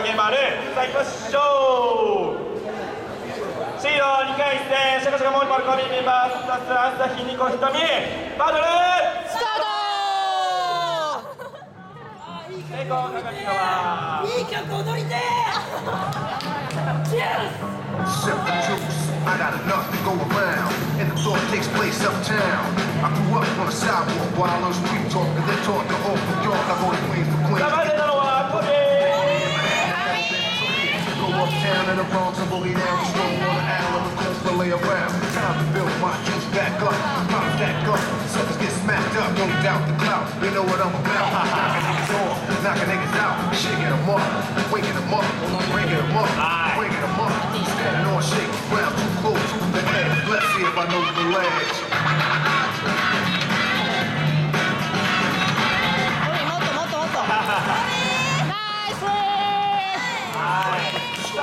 影丸さあ行きましょうシード2回戦シャカシャカモーリマルコミメンバースタス朝日ニコひとみバトルスタ成功鏡川ートいい曲踊りてチェス Sip the juice, I got enough to go around. And the thought takes place uptown. I grew up on the sidewalk while on street talk, and then taught the whole New York. I'm on Queens to Queens. In the Bronx boogie down the strong on the island of coast to lay around. Time to build my juice back up, pop back up. Suckers get smacked up, don't doubt the clout. You know what I'm about. Knocking niggas off, knocking niggas out, shaking them up, waking them up, breaking them up, breaking them up. Standing on shaky ground, too close to the edge. Let's see if I know the ledge.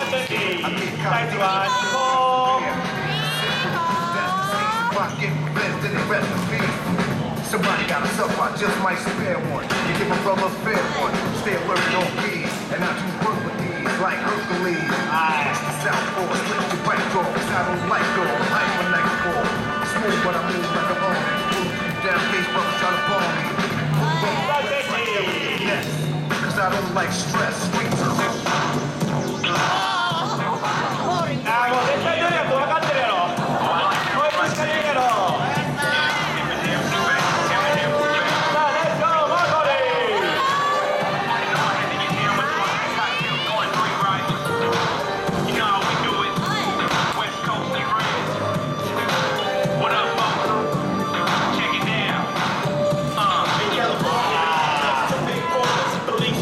Turkey, Taiwan, Paul. Somebody got a sub, I just might spare one. You give a brother a fair one. Stay alert, don't feed. And I do work with these like Hercules. I South a lift your bike off, cause I don't like dogs. I ain't like four. Smooth, but I move like a army. Down face, brothers try to bomb me. Yes, cause I don't like stress.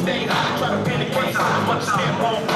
stay high, try to panic, but I understand wrong.